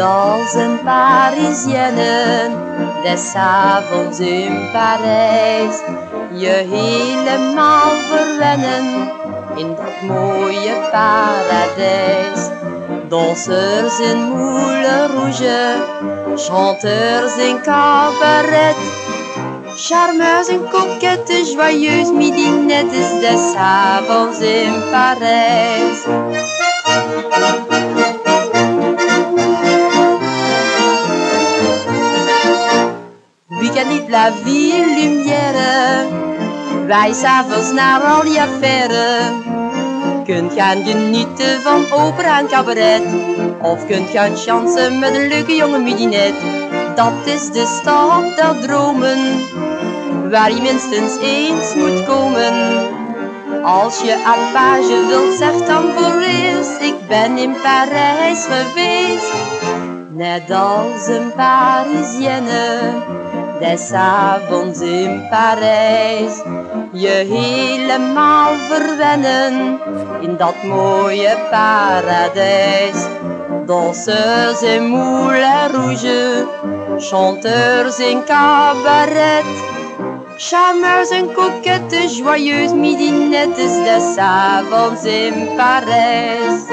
als een Parisienne des avonds in Parijs je helemaal verwennen in dat mooie paradijs. Danseurs in moule rouge, chanteurs in cabaret, charmeuses en coquettes, joyeuses midinettes des avonds in Parijs. La ville lumière. Wij s'avonds naar al die affaires. Kunt gaan genieten van opera en cabaret. Of kunt gaan chansen met een leuke jonge midinet. Dat is de stad der dromen. Waar je minstens eens moet komen. Als je aan page wilt, zeg dan voor eens. Ik ben in Parijs geweest. Net als een Parisienne des avonds in Parijs. Je helemaal verwennen in dat mooie paradijs. Danseuses in moulin rouge, chanteurs in cabaret. Charmeurs en coquettes, joyeuses midinettes des avonds in Parijs.